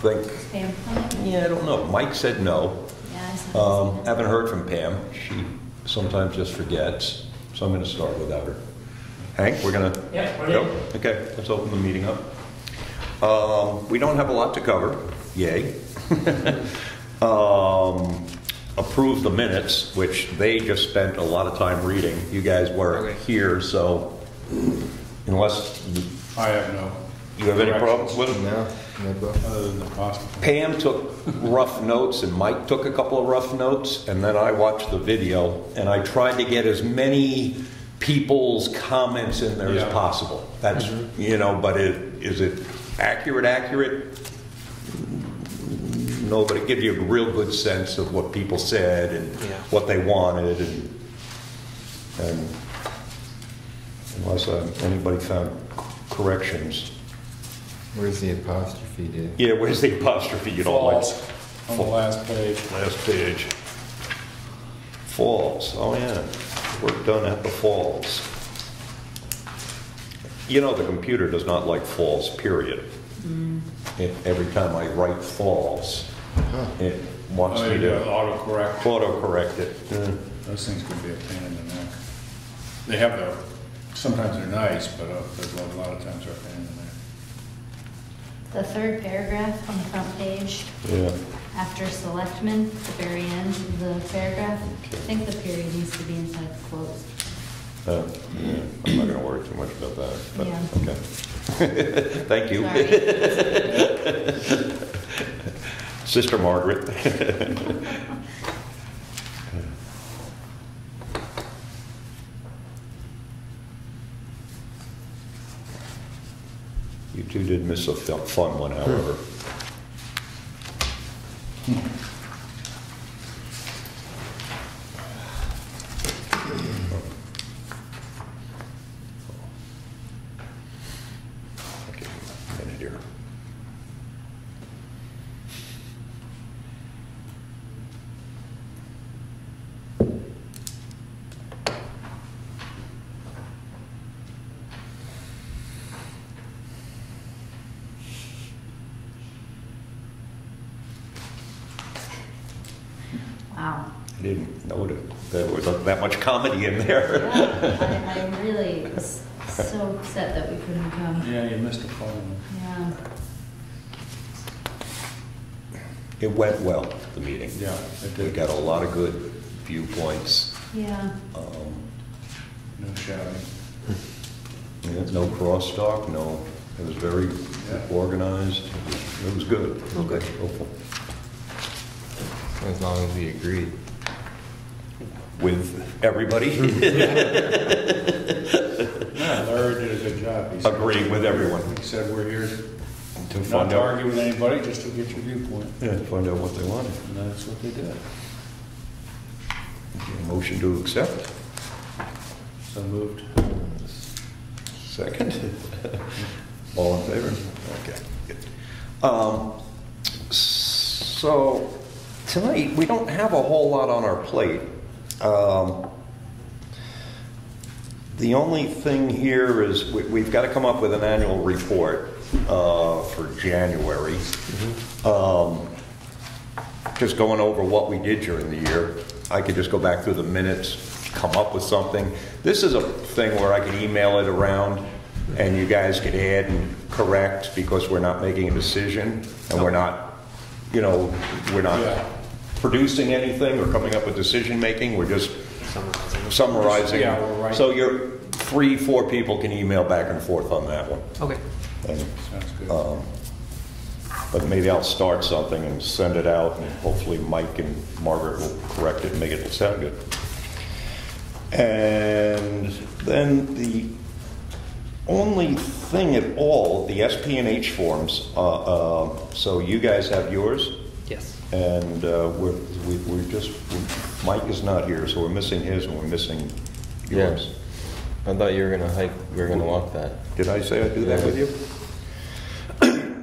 think, Pam, yeah, I don't know. Mike said no. Yeah, I said Um. Haven't heard from Pam. She sometimes just forgets, so I'm going to start without her. Hank, we're going to? Yeah, we're Go? Okay, let's open the meeting up. Um, We don't have a lot to cover, yay. Um, Approve the minutes, which they just spent a lot of time reading. You guys weren't Okay. here, so unless you- I have no. you have any problems with them? No, no go. Other than the apostrophe. Pam took rough notes and Mike took a couple of rough notes and then I watched the video and I tried to get as many people's comments in there as possible. That's, you know, but it, is it accurate, accurate? No, but it gives you a real good sense of what people said and Yeah. what they wanted and, and unless uh, anybody found corrections. Where's the apostrophe, Dave? Yeah, where's the apostrophe you don't like? False, on the last page. Last page. Falls, oh yeah, work done at the falls. You know, the computer does not like falls, period. It- Every time I write falls, it wants Oh, me to autocorrect. auto-correct it. Uh, Those things can be a pain in the neck. They have the, sometimes they're nice, but uh, there's a lot of times they're a pain in the third paragraph on the front page, Yeah, after selectmen, the very end of the paragraph, I think the period needs to be inside the quotes. Uh, yeah, I'm not gonna worry too much about that, but, Yeah. okay. Thank you. Sorry. Sister Margaret. You two did miss a fun one, however. Okay, a minute here. Wow. I didn't know that there was that much comedy in there. Yeah, I, I really was so upset that we couldn't come. Yeah, you missed a phone. Yeah. It went well, the meeting. Yeah, it We did. got a lot of good viewpoints. Yeah. Um, No shouting. yeah, No crosstalk, no, it was very Yeah. organized. It was- good. It was good. Hopeful. As long as we agreed. With everybody? Yeah, Larry did a good job. He said- Agreeing with everyone. He said, we're here To not find to out, argue with anybody, just to get your viewpoint. yeah, to find out what they wanted. And that's what they did. Motion to accept? So moved. Second? All in favor? Okay, good. Um, So, tonight, we don't have a whole lot on our plate. Um, The only thing here is, we- we've got to come up with an annual report uh, for January. Um, Just going over what we did during the year. I could just go back through the minutes, come up with something. This is a thing where I can email it around, and you guys could add and correct, because we're not making a decision, and we're not, you know, we're not Yeah. Producing anything or coming up with decision-making, we're just summarizing. Yeah, we're right. So you're, three, four people can email back and forth on that one. Okay. And, Sounds good. um, But maybe I'll start something and send it out, and hopefully Mike and Margaret will correct it and make it sound good. And then the only thing at all, the SP and H forms, uh, uh, so you guys have yours? Yes. And uh, we're, we- we're just, Mike is not here, so we're missing his and we're missing yours. I thought you were gonna hike, we were gonna walk that. Did I say I'd do that with you?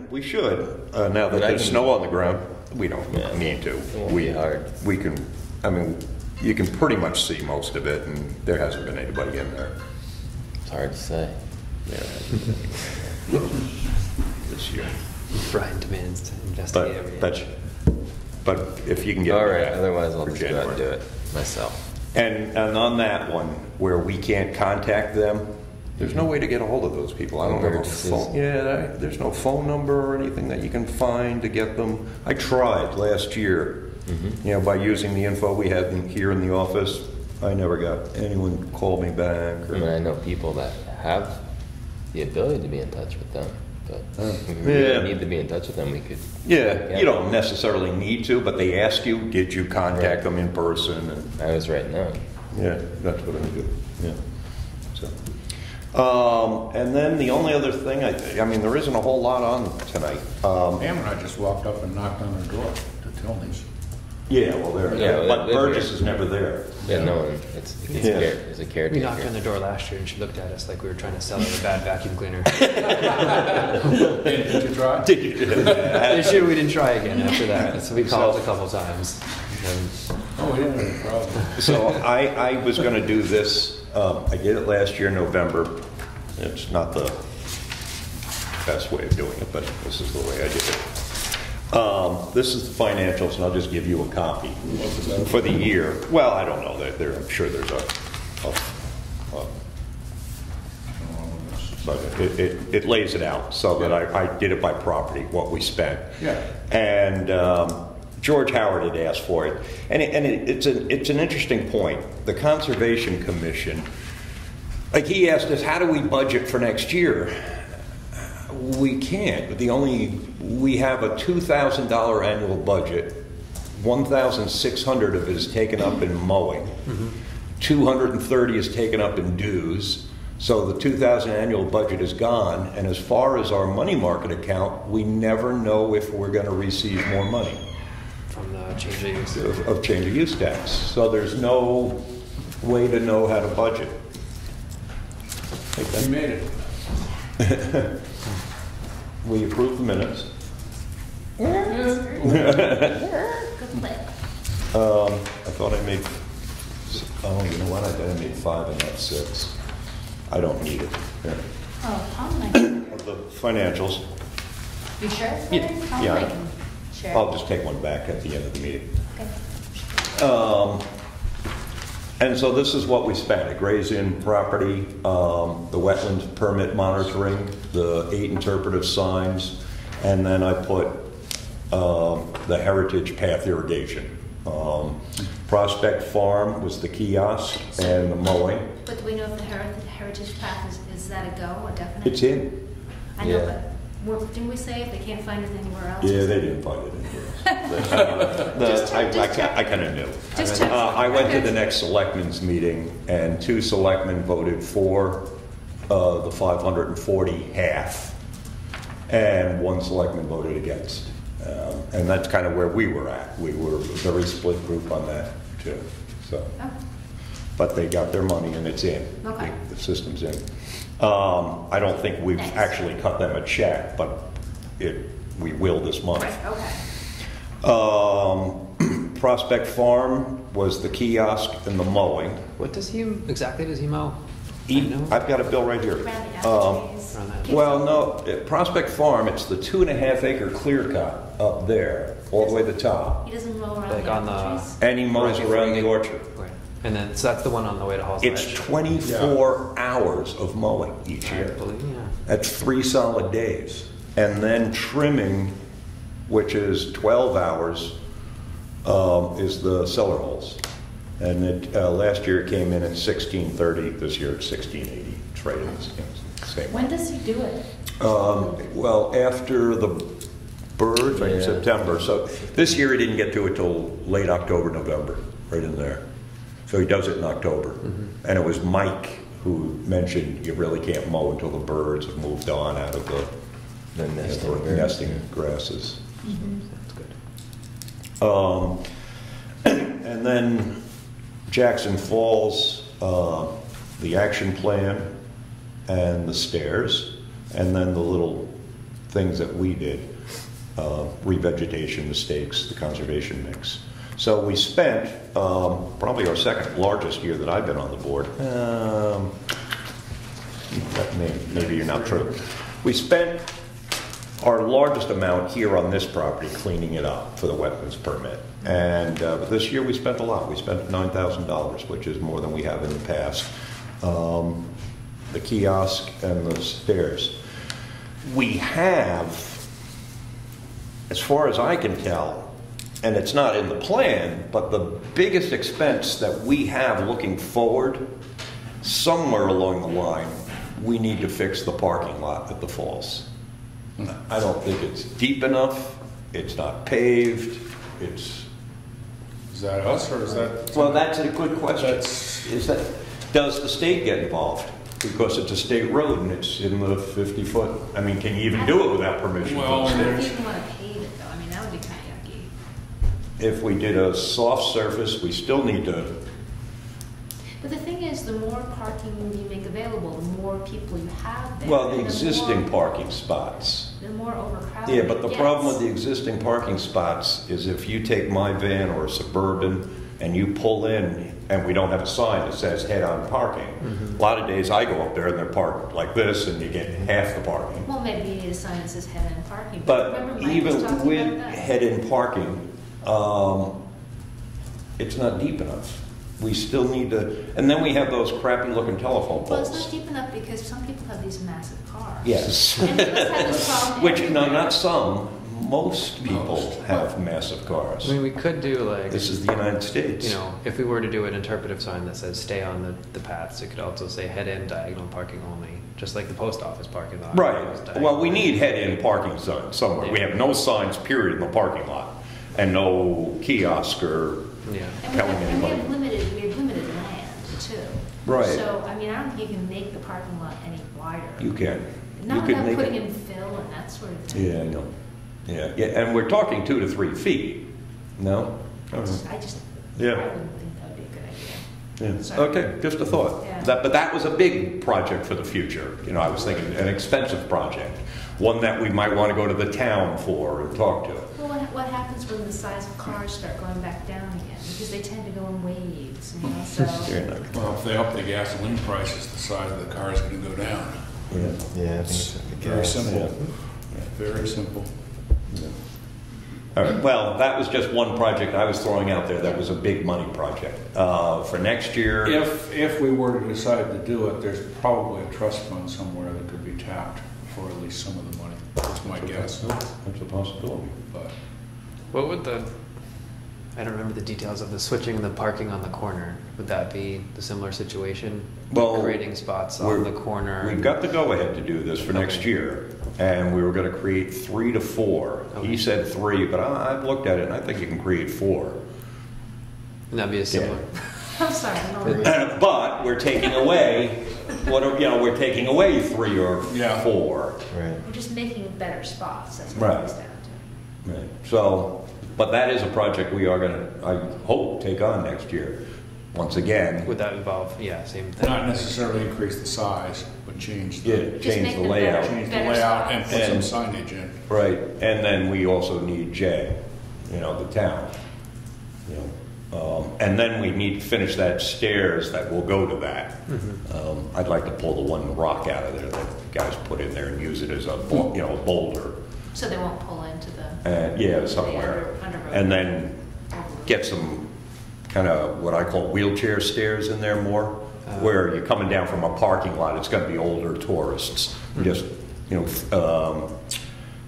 We should, uh, now that But I there's can- snow on the ground. We don't Yeah. need to. Won't We- be hard. We can, I mean, you can pretty much see most of it, and there hasn't been anybody in there. It's hard to say. There hasn't been anybody this year. Brian demands to investigate every But, inch. but, but if you can get. All right, that otherwise I'll for just go out and do January. it myself. And, and on that one, where we can't contact them, there's no way to get a hold of those people. I don't have a Emergencies. phone. Yeah, there's no phone number or anything that you can find to get them. I tried last year, Mm-hmm. you know, by using the info we had in- here in the office. I never got anyone call me back I mean, I know people that have the ability to be in touch with them, but if we Yeah. need to be in touch with them, we could. Yeah, you don't necessarily need to, but they ask you, did you contact Right. them in person? And I was writing down. Yeah, that's what I do, yeah. So, um, and then the only other thing, I, I mean, there isn't a whole lot on tonight. Um, Pam and I just walked up and knocked on her door to Tony's. Yeah, well, there, Yeah, well, but they- Burgess is never there. Yeah, no one. It's, it's, Yeah. care, it's a We knocked on the door last year and she looked at us like we were trying to sell her a bad vacuum cleaner. Did you try? Did you? this year we didn't try again after that, so we called a couple times. And Oh, we didn't have a problem. So I, I was gonna do this, um, I did it last year in November. It's not the best way of doing it, but this is the way I did it. Um, this is the financials, and I'll just give you a copy for the year. Well, I don't know, there, there, I'm sure there's a, a, a but it, it, it lays it out so that I, I did it by property, what we spent. Yeah. And um, George Howard had asked for it. And, it, and it, it's, an, it's an interesting point. The Conservation Commission, like he asked us, how do we budget for next year? We can't. The only, we have a $2,000 annual budget. 1,600 of it is taken up in mowing. 230 is taken up in dues. So the 2,000 annual budget is gone. And as far as our money market account, we never know if we're going to receive more money from the change of use. of, of change of use tax. So there's no way to know how to budget. You made it. We approve the minutes. Um, I thought I made, oh, you know what, I thought I made five and not six. I don't need it. Here. Oh, Tom and I, Of The financials, you sure? Yeah. Tom Yeah. and I can share. I'll just take one back at the end of the meeting. Okay. Um, And so this is what we spent, a Gray's Inn property, um, the wetland permit monitoring, the eight interpretive signs, and then I put um, the heritage path irrigation. Um, Prospect Farm was the kiosk and the mowing. But do we know if the heritage, heritage path is, is that a go, a definite? It's in. I know, Yeah. but we're- didn't we say if they can't find it anywhere else? Yeah, they didn't find it in here. The- I- I ki- I kind of knew. Just Uh. I went to the next selectmen's meeting, and two selectmen voted for uh, the 540 half, and one selectman voted against. Um, And that's kind of where we were at. We were a very split group on that, too, so. Oh, But they got their money, and it's in. Okay. The the system's in. Um, I don't think we've Nice. actually cut them a check, but it, we will this month. right, okay. Um, Prospect Farm was the kiosk and the mowing. What does he exactly does he mow? I. I've got a bill right here. Around the apple Um, trees. Around that. Well, no, at Prospect Farm, it's the two and a half acre clear cut up there, all the way to the top. He doesn't roll around Like the on apple the- trees? And he mows Right around the orchard. Right. And then so that's the one on the way to Hall's It's Ledge. 24 hours of mowing each I year. believe, yeah. That's three solid days. And then trimming, which is 12 hours, um, is the cellar holes. And it, uh, last year it came in at 1630, this year it's 1680. It's right in the s- same. When does he do it? Um, Well, after the birds, right in Yeah. September. So this year he didn't get to it till late October, November, right in there. So he does it in October. And it was Mike who mentioned you really can't mow until the birds have moved on out of the The nesting the birds. nesting grasses. That's good. Um, And then Jackson Falls, uh, the action plan and the stairs, and then the little things that we did, uh, revegetation, the stakes, the conservation mix. So we spent, um, probably our second largest year that I've been on the board. Um, that may- Maybe you're not true. We spent our largest amount here on this property, cleaning it up for the wetlands permit. And uh, this year, we spent a lot. We spent $9,000, which is more than we have in the past. Um, The kiosk and the stairs. We have, as far as I can tell, and it's not in the plan, but the biggest expense that we have looking forward, somewhere along the line, we need to fix the parking lot at the falls. I don't think it's deep enough, it's not paved, it's, Is that us or is that? well, that's a good question. That's- Is that, does the state get involved? Because it's a state road and it's in the 50 foot, I mean, can you even do it without permission Well, from the I don't know state? if you want to pave it though, I mean, that would be kind of yucky. If we did a soft surface, we still need to, But the thing is, the more parking you make available, the more people you have there. well, the and existing parking spots. The more overcrowded Yeah, but the problem with the existing parking spots is if you take my van or a Suburban and you pull in and we don't have a sign that says head-on parking, a lot of days I go up there and they're parked like this and you get half the parking. Well, maybe you need a sign that says head-end parking. But remember Mike was even with head-in parking, um, it's not deep enough. We still need to, and then we have those crappy-looking telephone poles. Well, it's not deep enough because some people have these massive cars. Yes. And have this problem Which, no, not some, most people Most. have massive cars. I mean, we could do like, This is the United States. you know, if we were to do an interpretive sign that says stay on the, the paths, it could also say head in diagonal parking only, just like the post office parking lot. Right. Well, we need head-in parking zone somewhere. We have no signs, period, in the parking lot, and no kiosk or, Yeah. And we telling have, and we anybody. have limited, we have limited land too. Right. So, I mean, I don't think you can make the parking lot any wider. you can. Not could without putting it. in fill and that sort of thing. Yeah, I know. Yeah, yeah, and we're talking two to three feet, no? I just, I just, I wouldn't think that would be a good idea. Yeah. Sorry. Okay, just a thought. Yeah. That, but that was a big project for the future. You know, I was thinking an expensive project, one that we might want to go to the town for and talk to. Well, what, what happens when the size of cars start going back down again? Because they tend to go in waves, you know, so. You're Well, if they up the gasoline prices, the size of the car is going to go down. Yeah. Yeah, I It's think very simple. Yeah. Very simple. All right, well, that was just one project I was throwing out there that was a big money project. Uh, For next year, If, if we were to decide to do it, there's probably a trust fund somewhere that could be tapped for at least some of the money. That's my guess. that's a possibility. But What would the, I don't remember the details of the switching the parking on the corner. Would that be the similar situation? Well, Creating spots on the corner? We've got the go-ahead to do this for next year, and we were going to create three to four. Okay. He said three, but I- I've looked at it, and I think you can create four. And that'd be a similar, I'm sorry, I don't. But we're taking away, what, are- you know, we're taking away three or Yeah. four. Right. We're just making better spots, that's what it Right. comes down to. Right. So, but that is a project we are going to, I hope, take on next year. Once again, would that involve, yeah, same thing? not necessarily increase the size, but change yeah, the, Just change make the them layout. better. change the layout and put And- some signage in. Right, and then we also need Jay, you know, the town. You know, um, and then we need to finish that stairs that will go to that. Um, I'd like to pull the one rock out of there that the guys put in there and use it as a, bou- you know, a boulder. So they won't pull into. Uh, yeah, somewhere. under- underroad. And then get some kind of what I call wheelchair stairs in there more, where you're coming down from a parking lot, it's gonna be older tourists. Just, you know, um,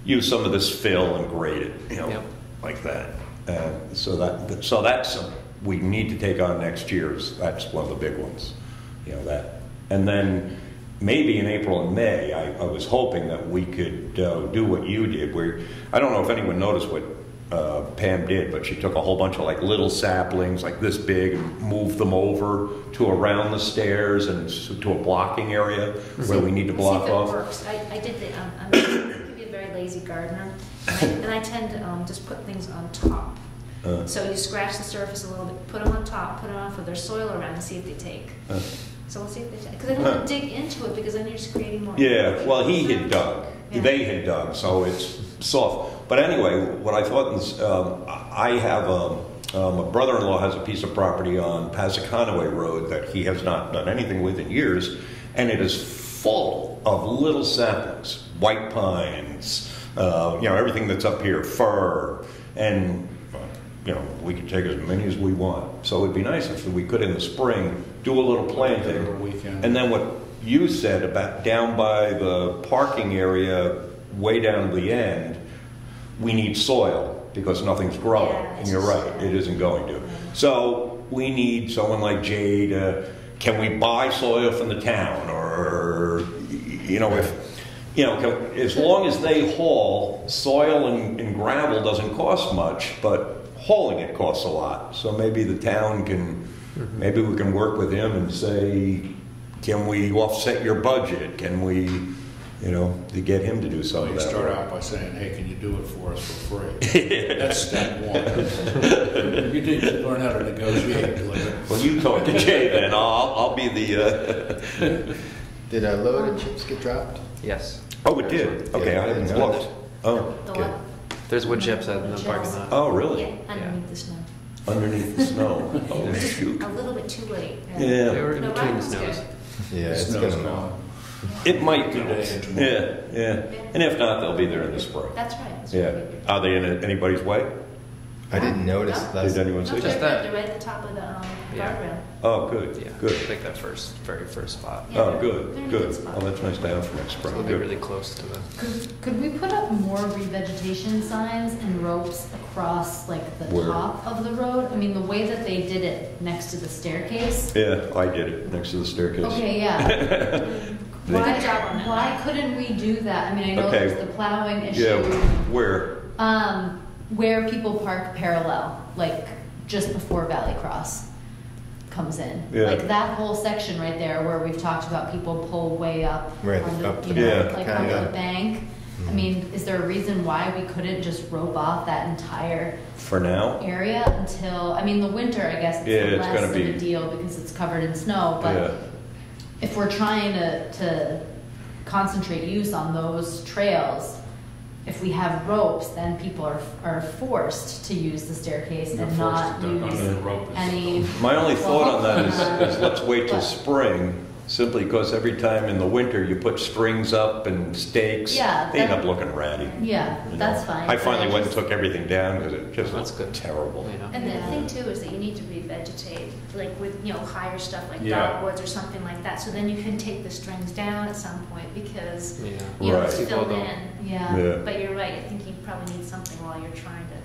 use some of this fill and grade it, you know, Yep. like that. Uh, So that, so that's, uh, we need to take on next year's, that's one of the big ones, you know, that. And then maybe in April and May, I, I was hoping that we could uh, do what you did, where, I don't know if anyone noticed what uh, Pam did, but she took a whole bunch of like little saplings, like this big, and moved them over to around the stairs and to a blocking area where we need to block See if it off. works. I, I did the, um, I'm, I be a very lazy gardener, and I, and I tend to, um, just put things on top. Uh. So you scratch the surface a little bit, put them on top, put them on with their soil around and see if they take. So we'll see if they because I don't want to dig into it, because then you're just creating more. Yeah, well, he had dug. Yeah. They had dug, so it's soft. But anyway, what I thought is, um, I have a, um, a brother-in-law has a piece of property on Passaconaway Road that he has not done anything with in years, and it is full of little saplings, white pines, uh, you know, everything that's up here, fir, and, you know, we could take as many as we want. So it'd be nice if we could in the spring, do a little planting. Over a weekend. And then what you said about down by the parking area, way down to the end, we need soil because nothing's growing. Yeah, And you're right, it isn't going to. So we need someone like Jay to, uh, can we buy soil from the town or, you know, if, you know, can- as long as they haul, soil and and gravel doesn't cost much, but hauling it costs a lot. So maybe the town can, maybe we can work with him and say, can we offset your budget? Can we, you know, to get him to do something? So you start work? out by saying, hey, can you do it for us for free? That's step one. You need to learn how to negotiate, Well, you talk to Jay then, I'll, I'll be the, uh, Did a load of chips get dropped? Yes. oh, it did? Okay, I haven't looked. Oh, The good. what? There's wood chips in the Wood parking lot. oh, really? Yeah, underneath the snow. Underneath the snow? Oh, shoot. A little bit too late. They Yeah, were in No, between the Ryan's snows. good. Yeah, the it's snow's gonna gone. it might be. Today. Yeah, yeah. And if not, they'll be there in the spring. That's right. That's Yeah. really good. Are they in anybody's way? I didn't notice No. last. Did anyone No, see they're, Just that? that. they're right at the top of the um, Yeah. Oh, good, Yeah, good. I think that first, very first spot. Yeah, Oh, they're- good, a good. spot. Oh, that's nice to have for next So spring. it'll be Good. really close to the. Could, could we put up more revegetation signs and ropes across like the Where? top of the road? I mean, the way that they did it next to the staircase. Yeah, I did it, next to the staircase. Okay, yeah. Good Why, job on that. why couldn't we do that? I mean, I know Okay. there's the plowing issue. Yeah, where? Um, where people park parallel, like just before Valley Cross comes in. Yeah. Like that whole section right there where we've talked about people pull way up Right, on the, up the you know, bank, like on the bank. I mm-hmm. mean, is there a reason why we couldn't just rope off that entire For now? area until, I mean, the winter, I guess Yeah, it's it's less gonna of be- a deal because it's covered in snow, Yeah. but if we're trying to, to concentrate use on those trails, if we have ropes, then people are, are forced to use the staircase You're and forced not to do it use under the rope. any. My only thought on that is, is, is let's wait till spring, simply because every time in the winter you put strings up and stakes, Yeah, they end up looking ratty. Yeah, you know. that's fine. I but finally went and took everything down because it just That's looks good. terrible. You know. And the Yeah. thing too is that you need to revegetate, like with, you know, higher stuff like Yeah. dogwoods or something like that. So then you can take the strings down at some point because, Yeah. you know, Right. it's People filled in. Yeah. Yeah. But you're right, I think you probably need something while you're trying to,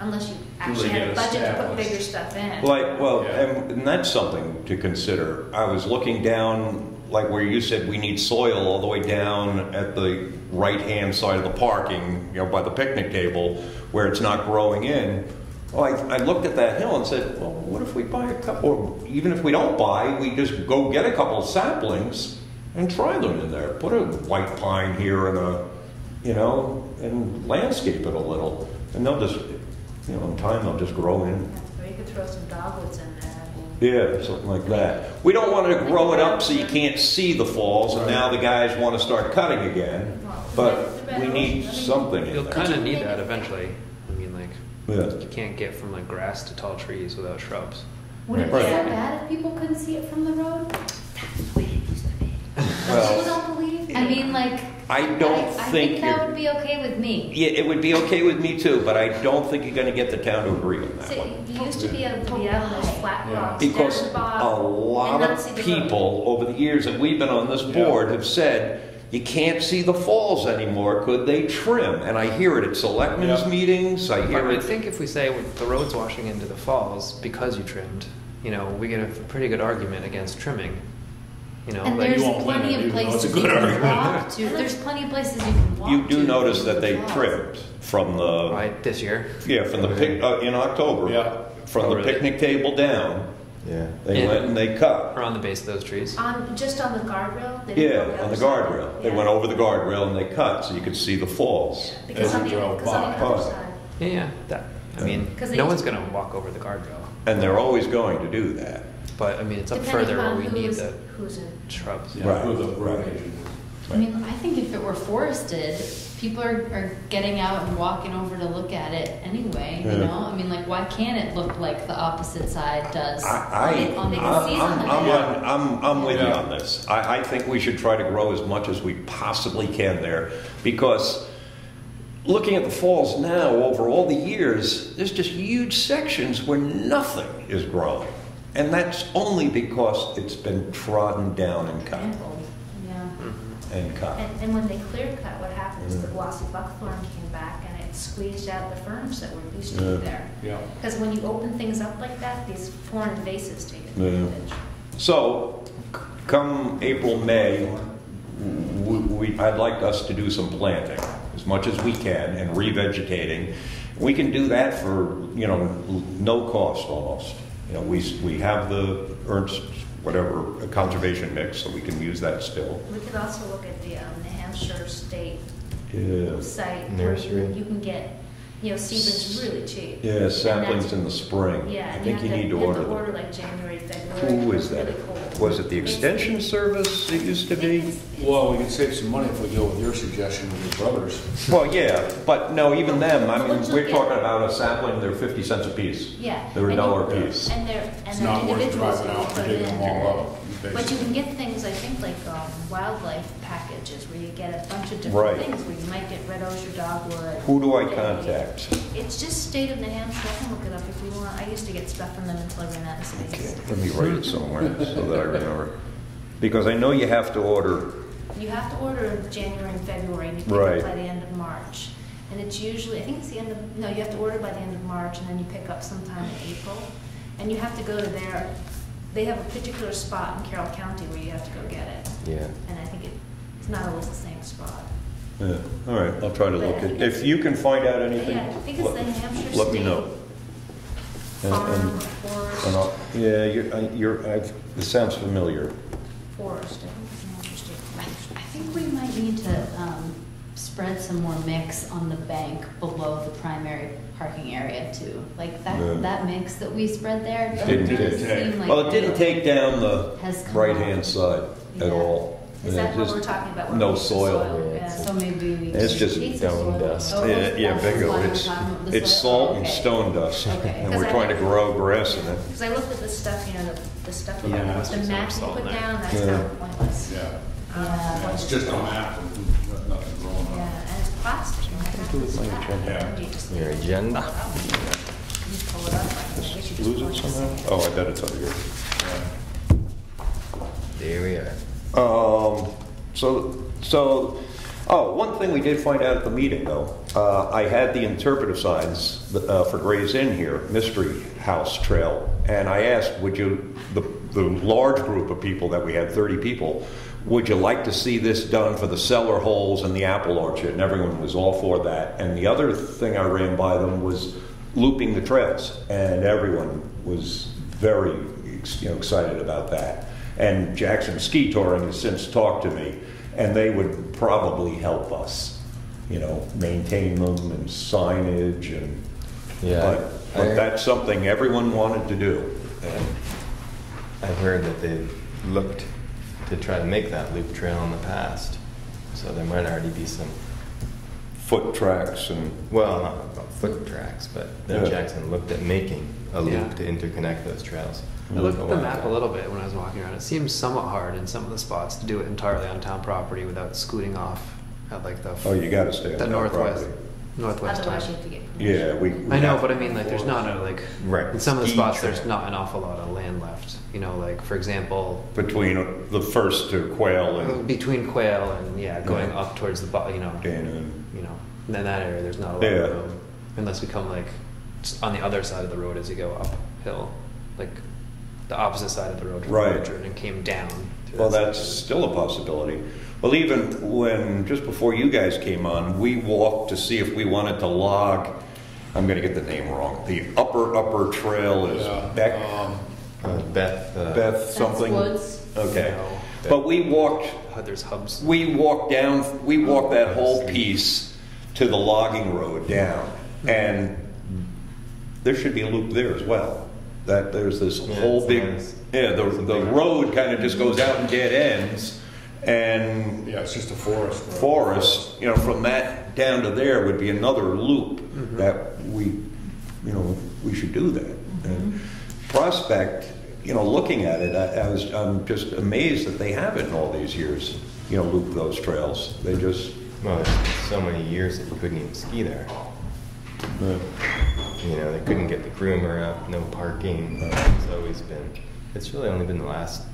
unless you actually they have a budget to put bigger stuff in. Like, well, Yeah. and, and that's something to consider. I was looking down, like where you said we need soil all the way down at the right-hand side of the parking, you know, by the picnic table, where it's not growing in. Well, I, I looked at that hill and said, well, what if we buy a couple, or even if we don't buy, we just go get a couple of saplings and try them in there. Put a white pine here and a, you know, and landscape it a little. And they'll just, you know, in time they'll just grow in. Or you could throw some dogwoods in there. Yeah, something like that. We don't want to grow it up so you can't see the falls, and now the guys want to start cutting again. But we need something You'll in kind of need that eventually. I mean, like, Yeah. you can't get from like grass to tall trees without shrubs. Would it be Right. so bad if people couldn't see it from the road? People Well, don't believe? I mean, like. I don't I think think that would be okay with me. yeah, it would be okay with me too, but I don't think you're going to get the town to agree on that So one. you used to be able to be out on those flat Yeah. rocks Because at the a bottom lot and not of see the road. people over the years that we've been on this Yeah. board have said, you can't see the falls anymore, could they trim? And I hear it at selectmen's Yeah. meetings, I But hear I it. think if we say the road's washing into the falls because you trimmed, you know, we get a pretty good argument against trimming. You know, And there's you won't win plenty it, of even it's a places you good can argument. walk to. There's plenty of places you can walk. You do notice that they Falls. trimmed from the, right this year. yeah, from the pic, uh, in October. Yeah. From Oh, the really? picnic table down, Yeah. they Yeah. went and they cut. Or on the base of those trees. On, just on the guardrail? They Yeah, go on the other side? guardrail. They went over the guardrail and they cut, so you could see the falls. Because As on you the, drove because on the by. other side. Yeah, yeah. That. I mean, 'Cause they no one's gonna walk over the guardrail. And they're always going to do that. But I mean, it's up Depending further where on we need who's- the Who's in. shrubs. Yeah, Right, who the road right. agent I mean, I think if it were forested, people are, are getting out and walking over to look at it anyway, you Yeah. know? I mean, like, why can't it look like the opposite side does? I, They- on they the- can see I, I'm, something. I'm, on, I'm, I'm with you on this. I, I think we should try to grow as much as we possibly can there because looking at the falls now, over all the years, there's just huge sections where nothing is growing. And that's only because it's been trodden down and cut Trampled, Yeah. and cut. And, and when they clear cut, what happened is the Mm. glossy buckthorn came back and it squeezed out the ferns that were used to Yeah. be there. Yeah. Because when you open things up like that, these foreign invasives take Yeah. advantage. So, come April, May, we, we- I'd like us to do some planting, as much as we can, and revegetating. We can do that for, you know, no cost almost. You know, we, we have the Ernst, whatever, conservation mix, so we can use that still. We could also look at the um, New Hampshire State Yeah. site. where Nursery. You can get, you know, seedlings really cheap. Yeah, saplings in the spring. Yeah, I and you think you to, need to you have order to order them. like January, February. Who It's is that? really cold. Was it the It's- extension service it used to be? it's- it's- Well, we can save some money if we go with your suggestion with your brothers. Well, yeah, but no, even them, I mean, we're get- talking about a sapling, they're 50 cents a piece. Yeah. They're a dollar a piece. And they're, It's and not they're worth individuals driving that you out put and in. digging them all up. But you can get things, I think, like um, wildlife packages where you get a bunch of Right. different things, where you might get red osier dogwood. Who do I contact? It's just state of New Hampshire, I can look it up if you want. I used to get stuff from them until I ran out of space. Let me write it somewhere so that I remember. Because I know you have to order, You have to order in January and February, and you pick Right. up by the end of March. And it's usually, I think it's the end of, no, you have to order by the end of March, and then you pick up sometime in April. And you have to go to their, they have a particular spot in Carroll County where you have to go get it. Yeah. And I think it, it's not always the same spot. yeah, all right, I'll try to look at, if you can find out anything, Yeah, I think it's the New let Hampshire let me State know. And- Farm, and- and Forest, I'll- Yeah, you're, I- you're, I've- this sounds familiar. Forest, I think it's New Hampshire State I Forest. I think we might need to um, spread some more mix on the bank below the primary parking area too. Like Yeah. that, that mix that we spread there Didn't doesn't really take- seem like. Well, it didn't take down the Has come right-hand off. side at Yeah. all. Is Yeah, that what just we're talking about? where No we use the soil. Yeah. So maybe we. It's just need some stone soil. dust. Oh, Yeah, yeah, that's bingo, why we're it's, talking about the it's soil. salt and Okay. stone dust. Okay. And we're I- trying to grow grass in it. Because I looked at the stuff, you know, the, the stuff, Yeah, about that's the just map you much put salt in down, that's Yeah. kind pointless. Yeah. Yeah, It's just a map you just Lose it somehow? Oh, I bet it's under here. There we are. Um, so, so, oh, one thing we did find out at the meeting though, uh, I had the interpretive signs uh, for Gray's Inn here, Mystery House Trail, and I asked, would you, the, the large group of people that we had, 30 people, would you like to see this done for the cellar holes and the apple orchard? And everyone was all for that. And the other thing I ran by them was looping the trails, and everyone was very you know, excited about that. And Jackson Ski Touring has since talked to me, and they would probably help us, you know, maintain them and signage and. Yeah, But, but I- that's something everyone wanted to do. And I've heard that they looked to try to make that loop trail in the past. So there might already be some, foot tracks and, well, not foot tracks, but then Yeah. Jackson looked at making a loop Yeah. to interconnect those trails. I looked at the map a little bit when I was walking around. It seems somewhat hard in some of the spots to do it entirely on town property without scooting off at like the oh, you gotta stay on the northwest property. northwest. Otherwise, end. you have to get. Yeah, we. we I know, but I mean, like, there's not a like. Right, In some of the ski spots, trail. there's not an awful lot of land left. You know, like for example, Between the first to Quail and between Quail and yeah, going Yeah. up towards the you know, Dana and, you know, in that area, there's not a lot Yeah. of room unless we come like on the other side of the road as you go uphill, like the opposite side of the road from Right. And came down. Well, that that's still a possibility. Well, even when, just before you guys came on, we walked to see if we wanted to log, I'm gonna get the name wrong, the upper, upper trail is Yeah, Beck, um, Uh, Beth. Uh, Beth something? Woods. Okay. No. But we walked, Uh, There's hubs. we walked down, we walked that whole piece to the logging road down. And there should be a loop there as well. That, there's this Yeah, whole it's big, nice. yeah, the, the road kind of just goes out and dead ends. And Yeah, it's just a forest. road. forest, you know, from that down to there would be another loop mm-hmm. that we, you know, we should do that. And Prospect, you know, looking at it, I, I was, I'm just amazed that they haven't in all these years, you know, loop those trails. They just, Well, there's so many years that you couldn't even ski there. You know, they couldn't get the groomer up, no parking. It's always been, it's really only been the last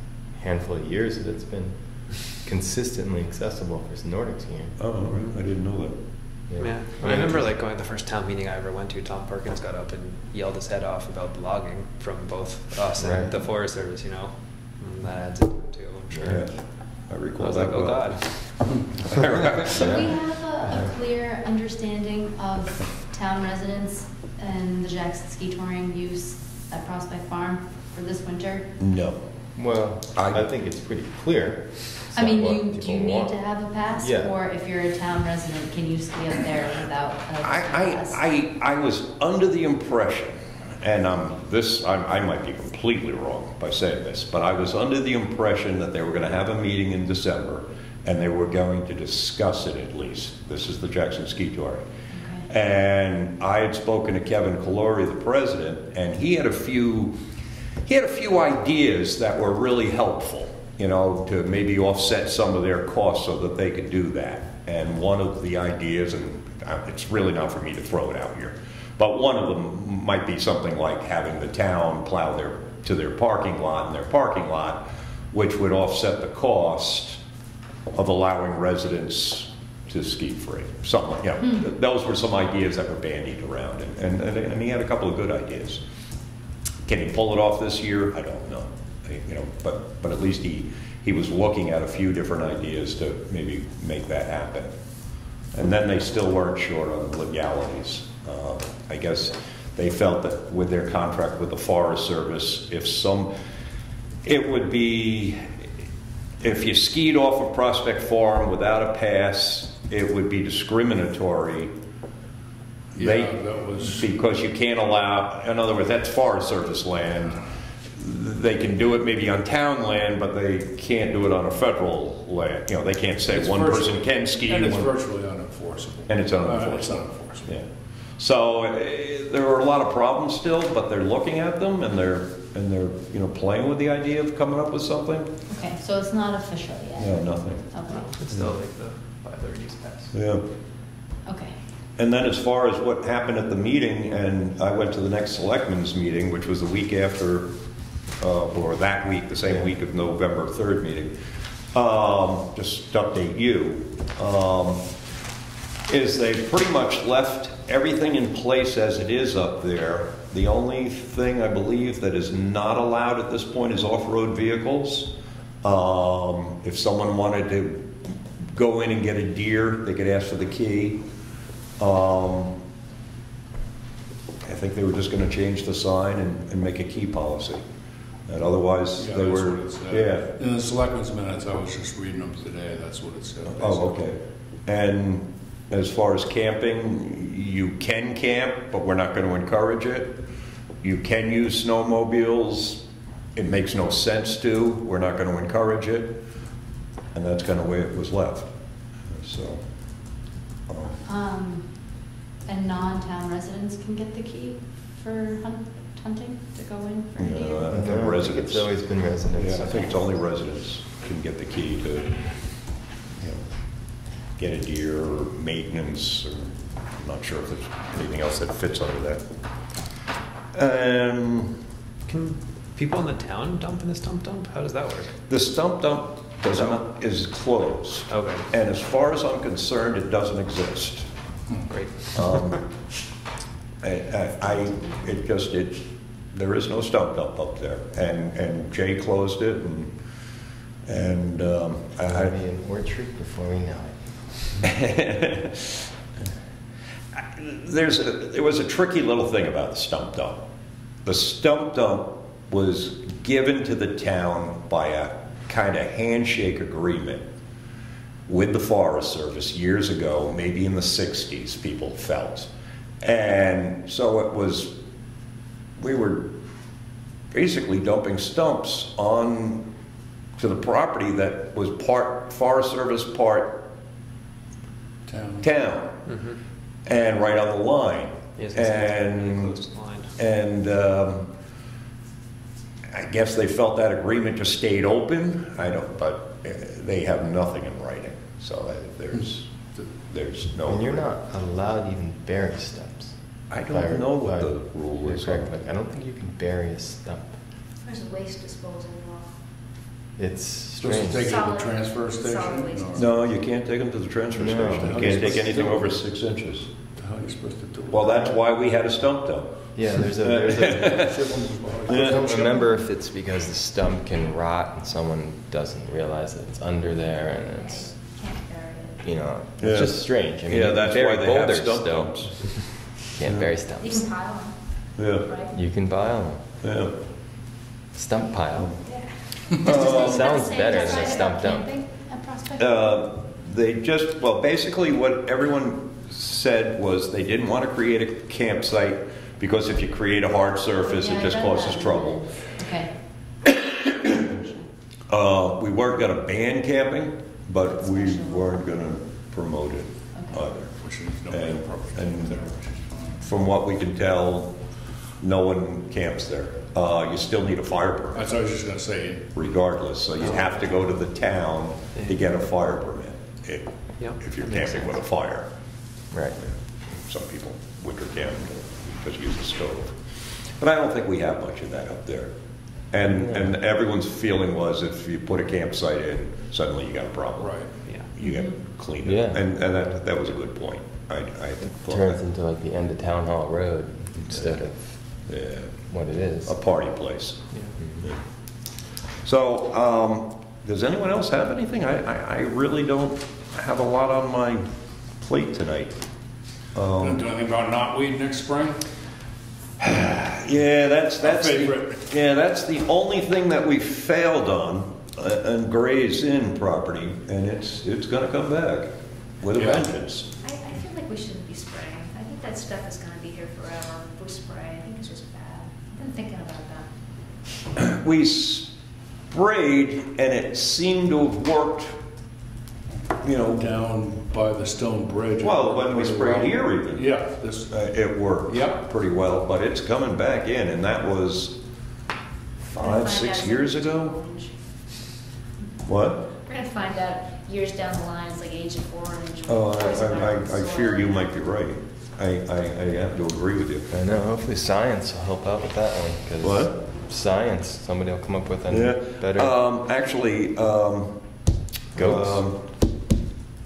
handful of years that it's been consistently accessible for Nordic skiing. Oh, I didn't know that. Yeah, I remember like going to the first town meeting I ever went to. Tom Perkins got up and yelled his head off about the logging from both us and Right. the Forest Service. You know, and that adds into it too. I'm sure. Yeah, I I recall was that like, oh well. god. Do we have a, a clear understanding of town residents and the Jackson Ski Touring use at Prospect Farm for this winter? No. Well, I- I think it's pretty clear. I mean, what you, do people you need want. to have a pass? Yeah. Or if you're a town resident, can you ski up there without a I, pass? I, I, I was under the impression, and um, this, I, I might be completely wrong by saying this, but I was under the impression that they were going to have a meeting in December, and they were going to discuss it at least. This is the Jackson Ski Tour. Okay. And I had spoken to Kevin Calori, the president, and he had a few, he had a few ideas that were really helpful, you know, to maybe offset some of their costs so that they could do that. And one of the ideas, and uh, it's really not for me to throw it out here, but one of them might be something like having the town plow their, to their parking lot and their parking lot, which would offset the cost of allowing residents to ski free. Something, like- yeah, th- those were some ideas that were bandied around, and, and, and he had a couple of good ideas. Can he pull it off this year? I don't know. You know, but, but at least he, he was looking at a few different ideas to maybe make that happen. And then they still weren't sure on legalities. Uh, I guess they felt that with their contract with the Forest Service, if some, it would be, if you skied off of Prospect Farm without a pass, it would be discriminatory. They- Yeah, that was- Because you can't allow, in other words, that's Forest Service land. They can do it maybe on town land, but they can't do it on a federal land. You know, they can't say It's one virtually- person can ski. And it's one- virtually unenforceable. And it's Uh, unenforceable. It's unenforceable. Yeah. So eh, there are a lot of problems still, but they're looking at them and they're, and they're, you know, playing with the idea of coming up with something. Okay, so it's not official yet? No, nothing. Okay, It's still like the five thirty use pass. Yeah. okay. And then as far as what happened at the meeting, and I went to the next selectmen's meeting, which was the week after, uh, or that week, the same week of November 3rd meeting, um, just to update you, um, is they pretty much left everything in place as it is up there. The only thing I believe that is not allowed at this point is off-road vehicles. Um, If someone wanted to go in and get a deer, they could ask for the key. Um, I think they were just going to change the sign and, and make a key policy. And otherwise, Yeah, they that's were, what it said. yeah. In the selectmen's minutes, I was just reading them today, that's what it said. Oh, okay. And as far as camping, you can camp, but we're not going to encourage it. You can use snowmobiles. It makes no sense to. We're not going to encourage it. And that's kind of the way it was left. So, um, Um, and non-town residents can get the key for hunt, hunting to go in for Yeah, deer? I think No, I think residents. It's always been residents. yeah, I think it's only residents can get the key to, you know, get a deer or maintenance, or I'm not sure if there's anything else that fits under that. Um, Can people in the town dump in the stump dump? How does that work? The stump dump does not, is closed. Okay. And as far as I'm concerned, it doesn't exist. Great. Um, I, I, I- it just, it, there is no stump dump up there. And, and Jay closed it and, and, um, I, It'll be an orchard before we know it. There's a, there was a tricky little thing about the stump dump. The stump dump was given to the town by a kind of handshake agreement with the Forest Service years ago, maybe in the 60s, people felt. And so it was, we were basically dumping stumps on to the property that was part Forest Service, part Town. town Mm-hmm. and right on the line. Yes, it's and close line. and um, I guess they felt that agreement just stayed open. I don't, but uh, they have nothing in writing. So uh, there's there's no. And you're not allowed even bury stumps. I don't know what I- the rule is. correct, like, I don't think you can bury a stump. There's a waste disposal law. It's Does it strange. take you to Solid- the transfer solid station? waste. or- No, you can't take them to the transfer No. station. You can't take anything do it? over six inches. How are you supposed to do it? Well, that's why we had a stump dump. Yeah, there's a, there's a, I don't remember if it's because the stump can rot and someone doesn't realize that it's under there and it's, Can't bury you know, Yeah. it's just strange. I mean, Yeah, you that's can why they have boulders stump still. dumps. Can't bury it. You can pile Yeah, them, right? You can pile them. yeah. Stump pile. Yeah. Uh, Sounds better than a stump dump. Uh, They just, well, basically what everyone said was they didn't want to create a campsite because if you create a hard surface, Yeah, it just causes that. trouble. Okay. Uh, We weren't going to ban camping, but we weren't going to promote it Okay. either. Which is nobody And- probably and- From what we can tell, no one camps there. Uh, You still need a fire permit That's what I was just gonna say. regardless, so you have to go to the town to get a fire permit if- Yep, if you're that makes camping with a fire. Right. Some people winter camp just use a stove. But I don't think we have much of that up there. And, and everyone's feeling was if you put a campsite in, suddenly you got a problem. Right. Yeah. You got to clean it. Yeah. And, and that, that was a good point. I, I thought Turns that, into like the end of Town Hall Road instead of yeah, what it is. a party place. Yeah. So, um, does anyone else have anything? I, I, I really don't have a lot on my plate tonight. Gonna Um, do anything about knotweed next spring? Yeah, that's, that's, the- favorite. yeah, that's the only thing that we failed on, uh, on Gray's Inn property, and it's, it's gonna come back with a Yeah. vengeance. I, I feel like we shouldn't be spraying. I think that stuff is gonna be here forever. If we spray, I think it's just bad. I've been thinking about that. We sprayed, and it seemed to have worked, you know, Down by the stone bridge. well, when we sprayed here even. Yeah, this, Uh, It worked Yep. pretty well, but it's coming back in, and that was five, six years ago? orange. What? We're gonna find out years down the line, it's like Agent Orange. Oh, poison I, I, I fear you might be right. I, I, I have to agree with you. I know. Hopefully, science will help out with that one. 'cause What? Science. Somebody will come up with a Yeah. better. Um, actually, um, Goats. um,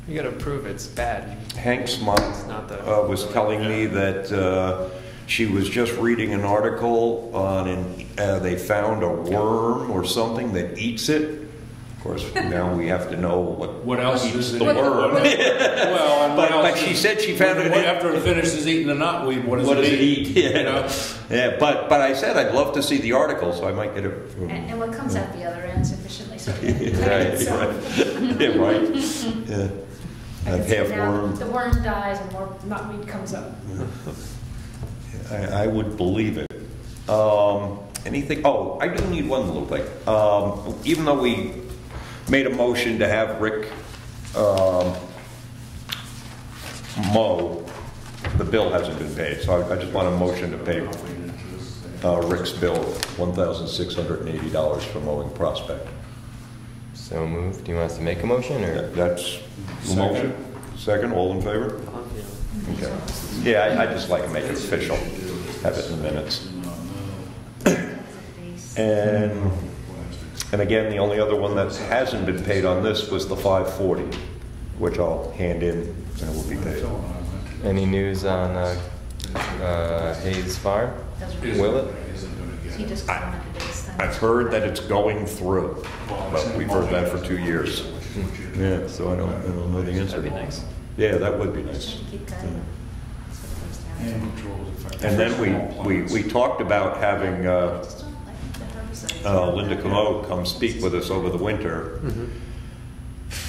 You gotta prove it's bad. Hank's mom not the- uh, was telling me that uh, she was just reading an article on, an, uh, they found a worm or something that eats it. Of course, now we have to know what. what else eats is it? the What- worm. Well, and But- what else but she is- said she found it what- in- After it finishes eating the knotweed, what does What it does it eat? eat? You Yeah, know? yeah. But but I said I'd love to see the article, so I might get it. From, And, and what comes out the other end sufficiently so. right, So- right, yeah, right. Yeah. I A can half worm. The worm dies and more knotweed comes up. I, I would believe it. Um, anything, oh, I do need one little thing. Um, even though we made a motion to have Rick, um, mow, the bill hasn't been paid, so I, I just want a motion to pay, uh, Rick's bill, one thousand six hundred and eighty dollars for mowing Prospect. so moved. Do you want us to make a motion or? That's the motion? Second, all in favor? Okay. Yeah, I, I just like to make it official, have it in the minutes. And, and again, the only other one that hasn't been paid on this was the 540, which I'll hand in and it will be paid. Any news on uh, uh, Hayes Farm? Will it? He just I- commented this thing. I've heard that it's going through, but we've heard that for two years. Yeah, so I don't, I don't know the answer. That'd be nice. Yeah, that would be nice. Just keep cutting. That's what it comes down to. Hand controls effective. And then we, we, we talked about having, uh, uh, Linda Commode come speak with us over the winter.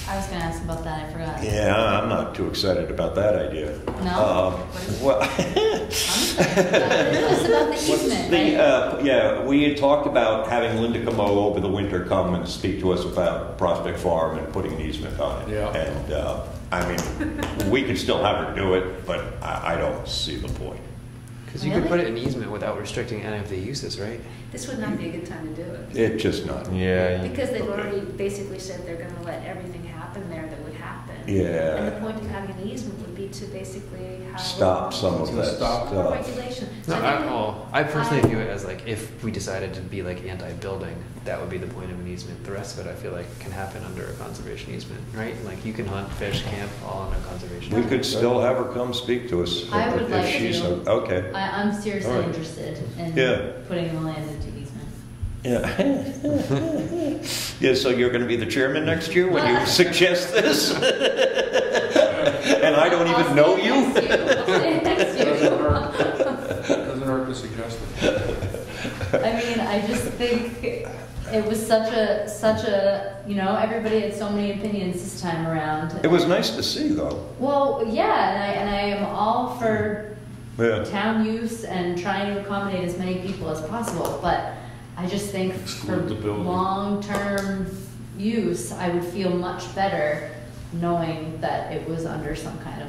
I was gonna ask about that, I forgot. Yeah, I'm not too excited about that idea. No? Um, Well, I'm about it. It's about the easement, the, right? uh, yeah, we had talked about having Linda Commode over the winter come and speak to us about Prospect Farm and putting an easement on it. Yeah. And, uh, I mean, we could still have her do it, but I, I don't see the point. Because you could put it in easement without restricting any of the uses, right? This would not be a good time to do it. It's just not. Yeah. you- Because they've Okay. already basically said they're gonna let everything happen there that would happen. Yeah. And the Yeah, point of having an easement would to basically have. stop some of To that stop stuff. regulation. No, So I, well, I personally I- view it as like if we decided to be like anti-building, that would be the point of an easement. The rest of it, I feel like, can happen under a conservation easement, right? Like you can hunt, fish, camp, all under conservation. We could still have her come speak to us. I would if like she's to. a- Okay, I, I'm seriously All right. interested in Yeah. putting the land into easement. yeah. Yeah, so you're gonna be the chairman next year when you suggest this? And I don't even know say you? I'll say next Doesn't hurt, doesn't hurt to suggest it. I mean, I just think it was such a, such a, you know, everybody had so many opinions this time around. It was nice to see, though. Well, yeah, and I, and I am all for Yeah. town use and trying to accommodate as many people as possible, but I just think for Exclude the building. long-term use, I would feel much better knowing that it was under some kind of,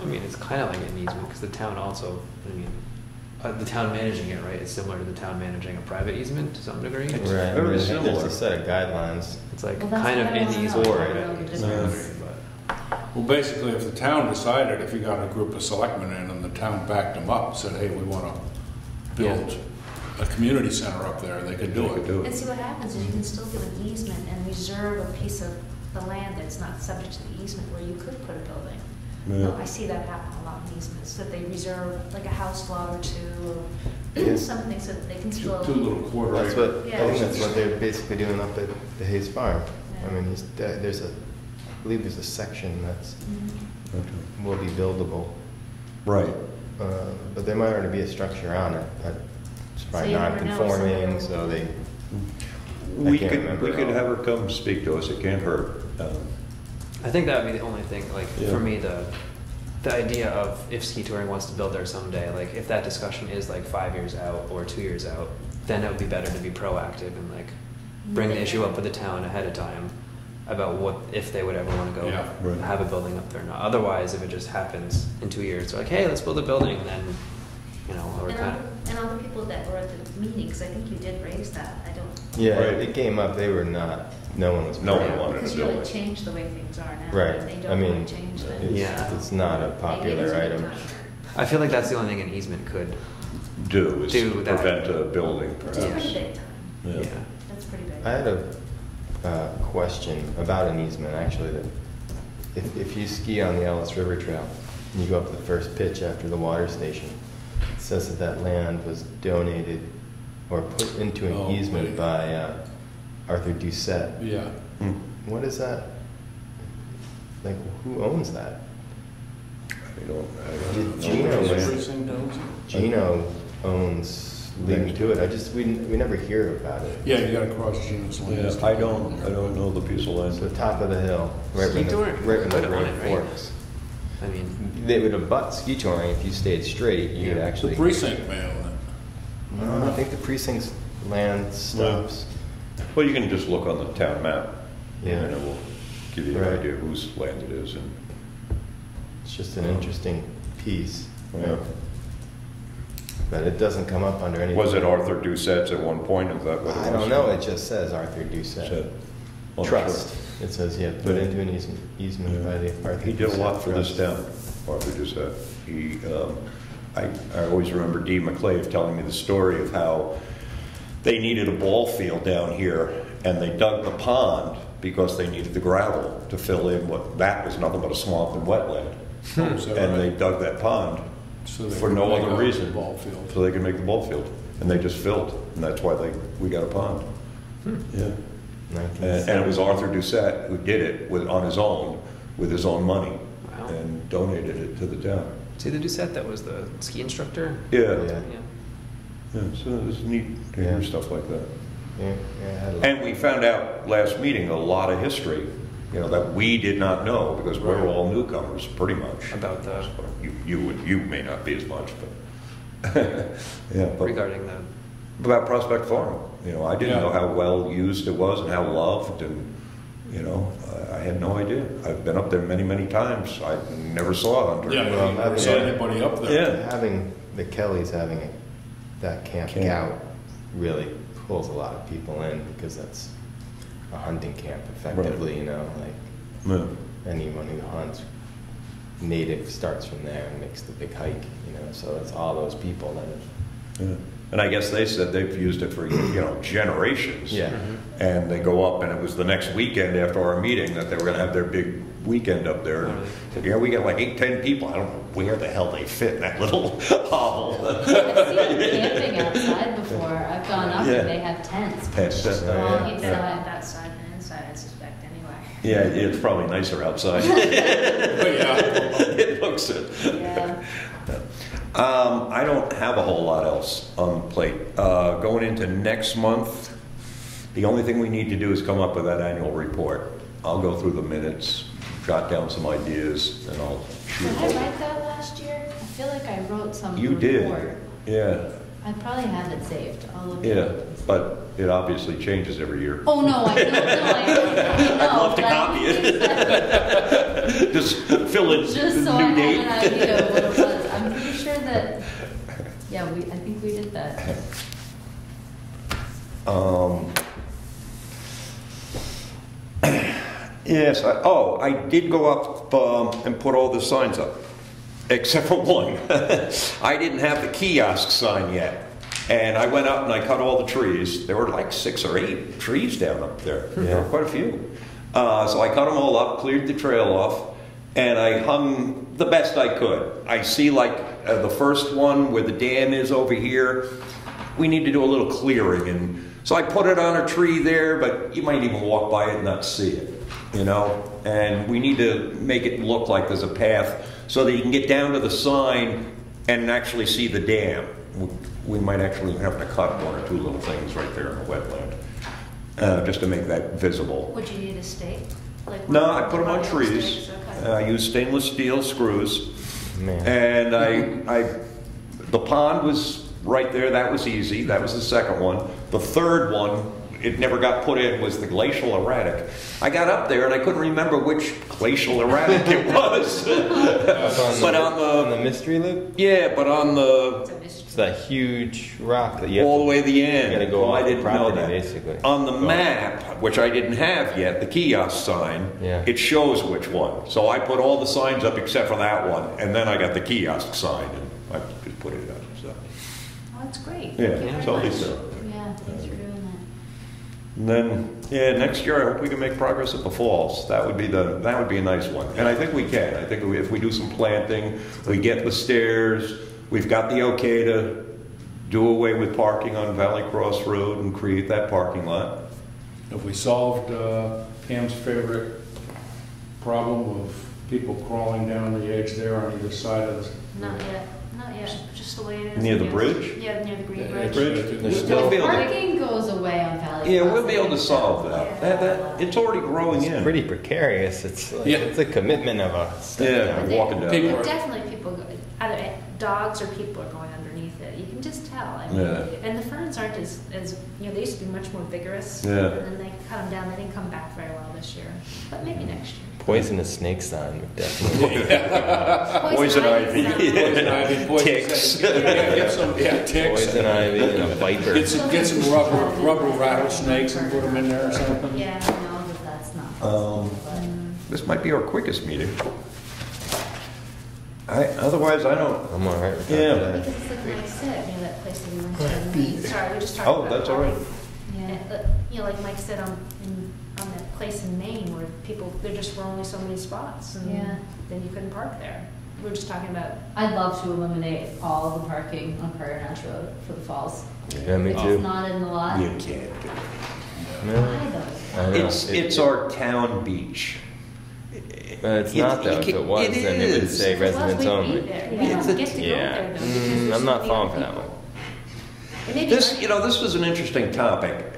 I mean, it's kind of like an easement because the town also, I mean, uh, the town managing it, right? is similar to the town managing a private easement to some degree. It's It's, Right, I very mean, similar. There's a set of guidelines. It's like Well, that's kind of what I in wanna the know. easement. Or part, it. right? Yeah. But- Well, basically, if the town decided, if you got a group of selectmen in and the town backed them up, said, hey, we want to build a community center up there, they could do They could it. And see what happens is you can still give an easement and reserve a piece of the land that's not subject to the easement where you could put a building. Yeah. Well, I see that happen a lot in easements, that they reserve like a house lot or two, Yeah. or something so that they can Two still. two little quarter That's acre. what, I think that's what they're basically doing up at the Hayes Farm. I mean, he's, there's a, I believe there's a section that's, Mhm. Okay. will be buildable. Right. Uh, But there might already be a structure on it, but it's probably you never non-conforming, so- so they, We could, remember we could have her come speak to us, it can't hurt. Um, I think that would be the only thing, like, Yeah. for me, the, the idea of if ski touring wants to build there someday, like, if that discussion is like five years out or two years out, then it would be better to be proactive and like, bring the issue up with the town ahead of time about what, if they would ever want to go Yeah. Right. have a building up there or not. Otherwise, if it just happens in two years, they're like, hey, let's build a building, and then, you know, we're And kind other, and other people that were at the meeting, because I think you did raise that, I don't. yeah, Right. it came up, they were not, no one was. No one for it. wanted to Because do really it. change the way things are now. Right. and They I don't mean, want to change it's. Yeah. it's not a popular it's a good item. I feel like that's the only thing an easement could Do, is Do that. prevent a building It's pretty perhaps. big time, Yeah. Yeah. that's pretty big. I had a uh, question about an easement, actually, that if, if you ski on the Ellis River Trail, and you go up the first pitch after the water station, it says that that land was donated or put into Oh, an easement wait. by uh, Arthur Doucette. Yeah. Hmm. What is that? Like, who owns that? I don't, I Did don't Gino know. live- owns it? Gino owns leading to it. I just, we, we never hear about it. Yeah, you gotta cross Gino's land. Yeah, I don't, I don't know the piece of It's the top of the hill, right Ski when the, touring right when the could own road it, right? forks. I mean, They would abut ski touring if you stayed straight. you'd Yeah. The actually. precinct may own it. No, I think the precinct's land stops. Well, you can just look on the town map. Yeah. And it will give you an Right. idea whose land it is and. It's just an interesting piece. Yeah. But it doesn't come up under any. Was it Arthur Doucette's at one point, is that what it was? I don't know. It just says Arthur Doucette. Said- well, Trust. It says, yeah, put into an easement, easement by the Arthur. He did a lot Doucette for this Trust. town, Arthur Doucette. He, um, I, I always remember Dee McClave telling me the story of how they needed a ball field down here, and they dug the pond because they needed the gravel to fill in what, that was nothing but a swamp and wetland. Is that And they dug that pond So for no other reason. Ball field. So they could make the ball field, and they just filled, and that's why they, we got a pond. Hmm. Yeah. And, and it was Arthur Doucette who did it with, on his own, with his own money, Wow. and donated it to the town. see the Doucette that was the ski instructor? Yeah, Yeah. Yeah. Yeah, so it's neat to hear Yeah. stuff like that. Yeah, yeah, I had a- And we found out last meeting a lot of history, you know, that we did not know, because we're Right. all newcomers, pretty much. About the, You, you, would- you may not be as much, but, yeah, but regarding the, about Prospect Farm. You know, I didn't Yeah. know how well used it was and how loved, and you know, I, I had no idea. I've been up there many, many times. I never saw it under. Yeah, Well, but you never saw yeah. anybody up there. Yeah. Having the Kellys having it, that camp Camp. gout really pulls a lot of people in because that's a hunting camp effectively, you know, like Yeah. anyone who hunts native starts from there and makes the big hike, you know, so it's all those people that have, Yeah. And I guess they said they've used it for, you know, generations. yeah. Mm-hmm. And they go up, and it was the next weekend after our meeting that they were gonna have their big weekend up there. And said, Yeah, we got like eight, ten people. I don't know where the hell they fit in that little hovel. I've seen them camping outside before. I've gone up Yeah. and they have tents. Tents, Just uh, go Well, on he's inside. on that side and inside, I suspect, anyway. Yeah, it's probably nicer outside. Yeah, It looks it. Yeah. Um, I don't have a whole lot else on the plate. Uh, going into next month, the only thing we need to do is come up with that annual report. I'll go through the minutes, jot down some ideas, and I'll shoot. Did I over. write that last year? I feel like I wrote some You did, report. yeah, I probably have it saved. I'll look. yeah, it. but it obviously changes every year. Oh, no, I know, I know. I'd love to copy it. Just fill in Just so I new date. have an idea of what it was. I'm pretty sure that, yeah, we, I think we did that. Um, Yes, I- oh, I did go up um, and put all the signs up, except for one. I didn't have the kiosk sign yet. And I went up and I cut all the trees. There were like six or eight trees down up there. There were Yeah. quite a few. Uh, So I cut them all up, cleared the trail off, and I hung the best I could. I see like uh, the first one where the dam is over here. We need to do a little clearing, and so I put it on a tree there, but you might even walk by it and not see it, you know? And we need to make it look like there's a path so that you can get down to the sign and actually see the dam. We- We might actually have to cut one or two little things right there in the wetland, uh, just to make that visible. Would you need a stake? Like No, I put them on one of those trees. Okay. Uh, I used stainless steel screws. Man. And I, I, the pond was right there, that was easy, that was the second one. The third one, it never got put in, was the glacial erratic. I got up there and I couldn't remember which glacial erratic it was. On But the, on the- on the mystery loop, Yeah, but on the, It's a mystery. it's that huge rock that you have all the way to the end. You gotta go Well, I didn't know that. basically. On the Go- map, which I didn't have yet, the kiosk sign, Yeah. it shows which one. So I put all the signs up except for that one, and then I got the kiosk sign, and I just put it up, so. Oh, that's great. Yeah, Thank you very so at much. least, uh, Yeah, thanks for doing And then, yeah, next year I hope we can make progress at the falls. That would be the, that would be a nice one. And I think we can. I think we- if we do some planting, we get the stairs, we've got the okay to do away with parking on Valley Cross Road and create that parking lot. have we solved uh, Pam's favorite problem of people crawling down the edge there on either side of the Not yet, not yet, just the way it is. Near the bridge? Yeah, near the Green Yeah, Bridge. Bridge? There's We'll be able to- Parking goes away on Valley Yeah, Crossing. we'll be able to solve that. That, that, it's already growing It's in. pretty precarious. It's like, Yeah. it's a commitment of a step Yeah, down. walking down. People But definitely people, go- either dogs or people are going underneath it. You can just tell. I mean, Yeah. And the ferns aren't as, as, you know, they used to be much more vigorous. Yeah. And then they cut them down. They didn't come back very well this year, but maybe next year. Poisonous snake sign would definitely. Poison ivy. sound. Poison ivy, poison Ticks. snake. Yeah, Get some, yeah, ticks. Poison ivy and a viper. Get some, get some rubber, rubber rattlesnakes and put them in there or something. Yeah, I know that that's not Um, possible. This might be our quickest meeting. I, otherwise, I don't, I'm all right with that. Yeah. today. Because it's like Mike said, you know, that place that we went to in Maine. Sorry, we just talked Oh, about. that's all right. Yeah. And, uh, You know, like Mike said, on, in, on that place in Maine where people, there just were only so many spots and Yeah. then you couldn't park there. We were just talking about, I'd love to eliminate all of the parking on Prairie Ranch Road for the falls. Yeah, me It's too. not in the lot. you can't do it. No, Why? I know. It's, It- it's our town beach. But it's You- not though. you If it was, it then it would is. say If it was, residents only. Yeah. It's a- get Yeah. there Mm, I'm not many falling for that one. It may be This, you know, this was an interesting topic.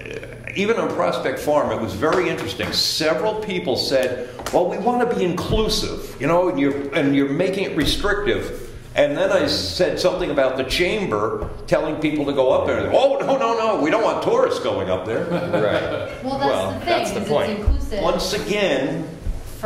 Even on Prospect Farm, it was very interesting. Several people said, "Well, we want to be inclusive, you know, and you're and you're making it restrictive." And then I said something about the chamber telling people to go up there. Oh no, no, no! We don't want tourists going up there. Right. Well, that's Well, the thing, that's the point. it's inclusive Once again,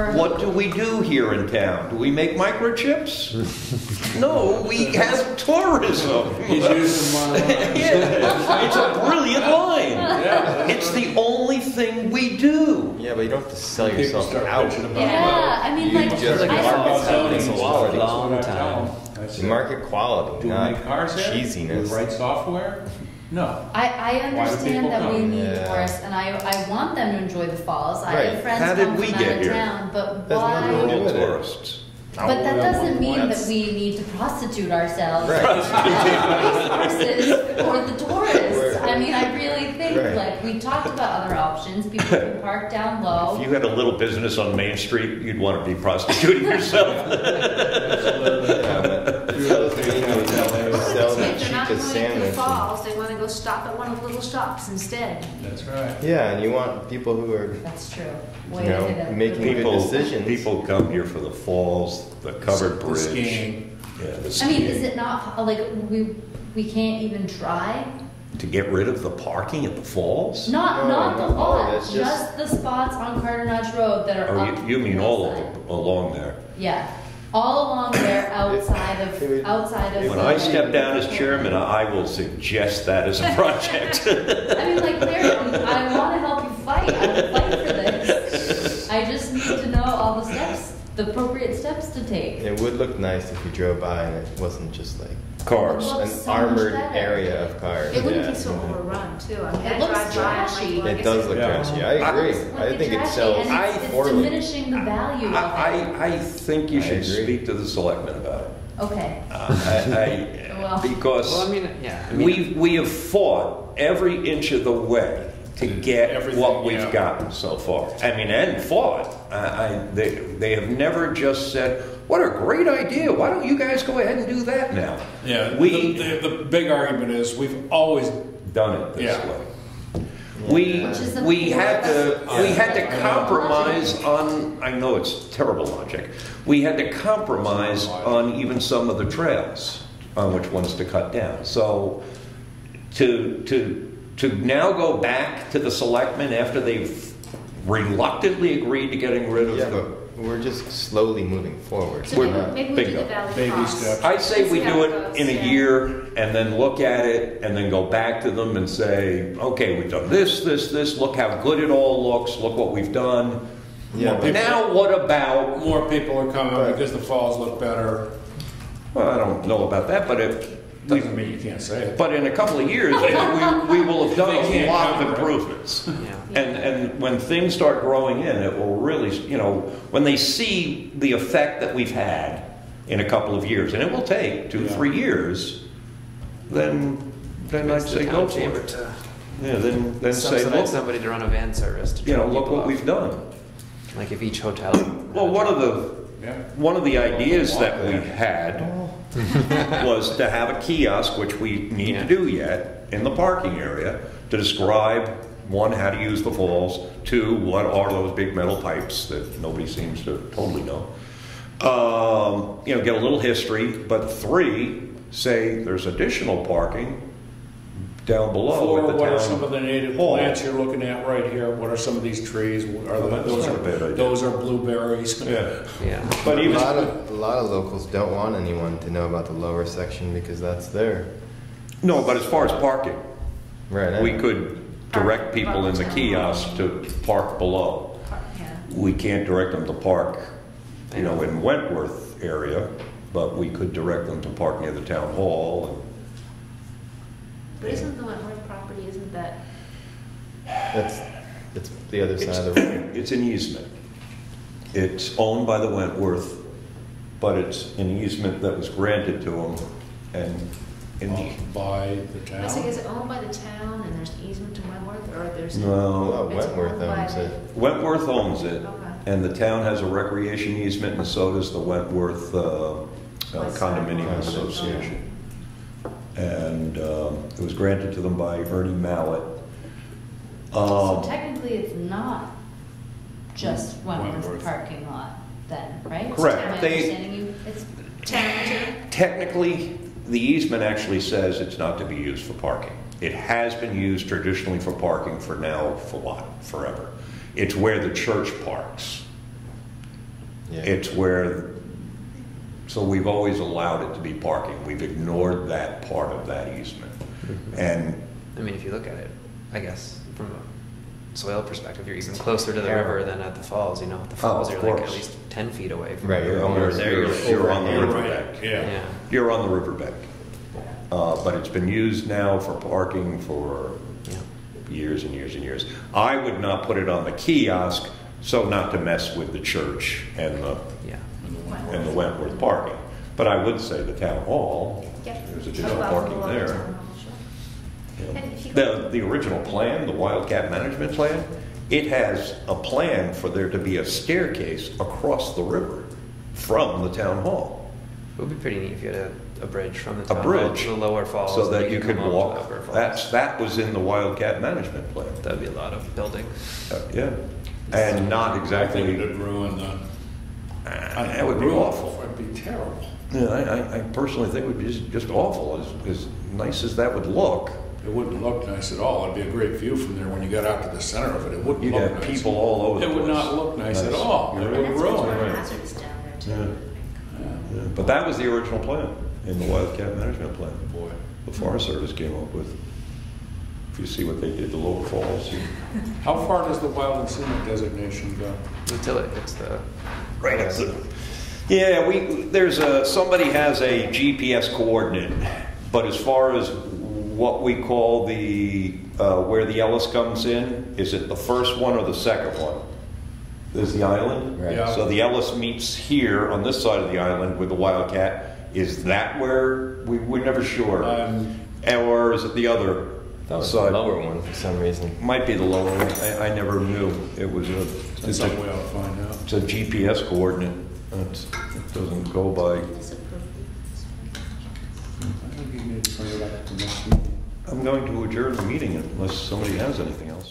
for For What do we do here in town? Do we make microchips? No, we have tourism. He's using one of. Yeah, It's a brilliant line. Yeah. It's the only thing we do. Yeah, but you don't have to sell People yourself start out. bitching about Yeah, I mean, You like, just I market don't selling see- quality. That's Long time. them. I You said, market quality, Do we not make cars here? cheesiness. Do we write software? No. I, I understand people that we need Yeah. tourists, and I, I want them to enjoy the falls. I have friends How did come we from get out of here? town, but There's why? do All with it. tourists. But that doesn't mean that we need to prostitute ourselves Right. resources for the tourists. I mean, I really think Right. like we talked about other options. People can park down low. If you had a little business on Main Street, you'd want to be prostituting yourself. Sandwich. and- falls, they want to go stop at one of the little shops instead. That's right. Yeah, and you want people who are, That's true. You Way know, ahead making the- good People, decisions. people come here for the falls, the covered The bridge. skiing. Yeah, the I mean, skiing. is it not like we we can't even try? To get rid of the parking at the falls? Not No, not the not all of lot, it, just, just- the spots on Carter Notch Road that are Oh, up. you, you mean all of them along there? Yeah, all along there, outside of would- outside of. When the- I step down as chairman, I will suggest that as a project. I mean, like, there, I want to help you fight. I will fight for this. I just need to know all the steps, the appropriate steps to take. it would look nice if you drove by and it wasn't just like Cars. An so armored area of cars. It wouldn't yeah. be so overrun too. I mean, It looks drive like, trashy. It does look Yeah. trashy. I I- agree. It's I wicked think it trashy, sells and it's, it's poorly. diminishing the value of it. I, I, I think you should speak to the selectmen about it. Okay. Uh, I, Well- because Well, I mean, yeah. I mean, we, we have fought every inch of the way to get what we've yeah. gotten so far. I mean, and fought. I, I, they, they have never just said, what a great idea. Why don't you guys go ahead and do that now? Yeah, We the, the, the big argument is we've always, done it this Yeah. way. We, Which is the we had to, we had to compromise on, I know it's terrible logic, we had to compromise on even some of the trails, on which ones to cut down. So to, to, to now go back to the selectmen after they've reluctantly agreed to getting rid of Yeah, the but we're just slowly moving forward. So We're- maybe, maybe we do bingo. the valley Baby cross. steps. I say we do it it in a year and then look at it and then go back to them and say, okay, we've done this, this, this, look how good it all looks, look what we've done. Yeah, but- Now what about, more people are coming Right. because the falls look better. well, I don't know about that, but if, Doesn't mean you can't say it. but in a couple of years, we, we will have done a lot of improvements. yeah. And, and when things start growing in, it will really, you know, when they see the effect that we've had in a couple of years, and it will take two, Yeah. three years, then, then I'd the say town go for it. to Yeah, then, then say, look, somebody to run a van service to you know, look what off. we've done. Like if each hotel. Well, one of the, Yeah. one of the ideas that we had was to have a kiosk, which we need to do yet, in the parking area to describe, one, how to use the falls, two, what are those big metal pipes that nobody seems to totally know. Um, you know, get a little history, but three, say there's additional parking down below For at the what are town some of the native hall. plants you're looking at right here? What are some of these trees? Are Oh, the, that's those not are, a bad idea. those are blueberries. Yeah, Yeah. but a even, lot of a lot of locals don't want anyone to know about the lower section because that's their no, but as far as parking, right. I We know. could direct people in the kiosk to park below. Yeah. We can't direct them to park, you know, in Wentworth area, but we could direct them to park near the town hall. But isn't the Wentworth property, isn't that, That's it's the other It's side of the road. it's an easement. It's owned by the Wentworth, but it's an easement that was granted to them and in the, By the I was thinking, is town. it owned by the town and there's an easement to Wentworth, or there's? no. It's Wentworth owned by owns the- it. Wentworth owns it, Okay. and the town has a recreation easement, and so does the Wentworth uh, uh, West Side. Condominium Association. And um, it was granted to them by Ernie Mallett. So Um, technically, it's not just Wentworth Wentworth. parking lot then, right? Correct. Am I They- understanding you? It's, Town? Technically, the easement actually says it's not to be used for parking. It has been used traditionally for parking for now, for what, forever. It's where the church parks. Yeah. It's where, so we've always allowed it to be parking. We've ignored that part of that easement. And I mean, if you look at it, I guess from a soil perspective, you're even closer to the river than at the falls. You know, the Oh, falls of are like at course. least ten feet away from Right, the you're river. almost- there. you're, You're, you're on the riverbank. right, yeah. yeah. You're on the riverbank. Uh, but it's been used now for parking for Yeah. years and years and years. I would not put it on the kiosk, so not to mess with the church and the, Yeah. And the and the Wentworth parking. But I would say the town hall, Yep. there's additional Above parking there. town hall, sure. you know. And if you- The, the original plan, the Wildcat Management Plan, it has a plan for there to be a staircase across the river from the town hall. It would be pretty neat if you had a, a bridge from the A town hall to the lower falls, So that then you could walk, the upper falls. that's, that was in the Wildcat Management Plan. That'd be a lot of building. Uh, Yeah, and not exactly, it'd ruin the. Uh, that would be awful. It'd be terrible. Yeah, I, I- I personally think it would be just, just awful, as, as nice as that would look. It wouldn't look nice at all. It'd be a great view from there when you got out to the center of it. It wouldn't You'd look have nice. people all over the It place. would not look nice at all. It would And that's ruin where it. hazards down there Yeah. too. Yeah, But that was the original plan, in the Wildcat Management Plan. Boy. the Forest Service came up with. If you see what they did to Lower Falls. How far does the wild and scenic designation go? Until it hits the. Right up to. Yeah, we, there's a, somebody has a GPS coordinate, but as far as what we call the, uh, where the Ellis comes in, is it the first one or the second one? There's the island? Right. Yeah. So the Ellis meets here on this side of the island with the Wildcat. Is that where, we, we're never sure. Um, Or is it the other That was the side? lower one for some reason. Might be the lower one. I, I never knew. It was a, That's it's something we a, ought find out. it's a GPS coordinate. It's, it doesn't go by. Disapprove. I think you need to bring it up at the next meeting. I'm going to adjourn the meeting unless somebody has anything else.